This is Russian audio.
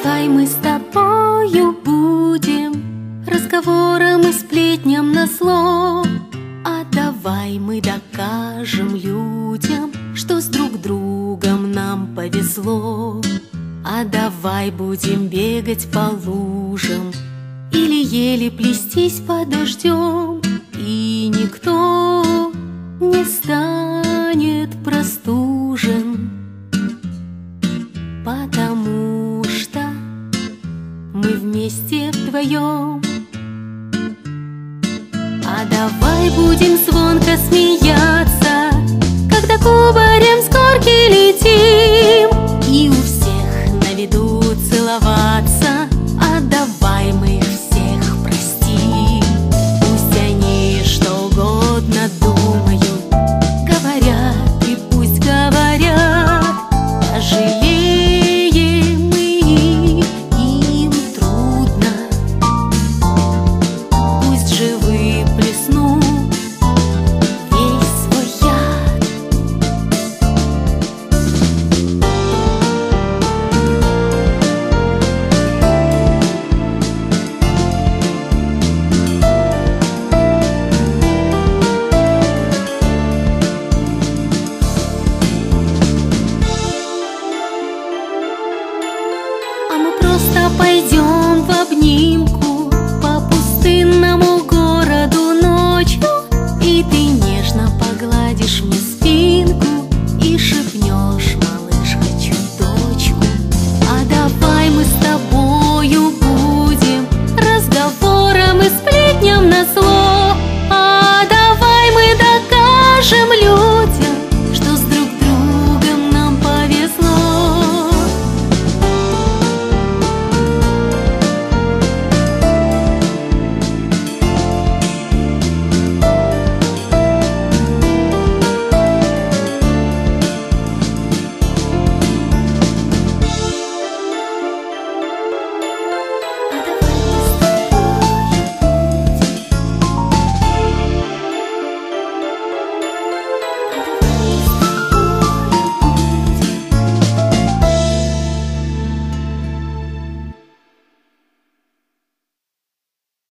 Давай мы с тобою будем Разговором и сплетням на зло А давай мы докажем людям Что с друг другом нам повезло. А давай будем бегать по лужам Или еле плестись под дождем И никто не станет вдвоем. А давай будем звонко смеяться Когда кубарем просто пойдем в обнимку По пустынному городу ночью И ты нежно погладишь мне спинку И шепнешь, малыш, хочу дочку А давай мы с тобою будем Разговором и сплетням на зло. А давай мы докажем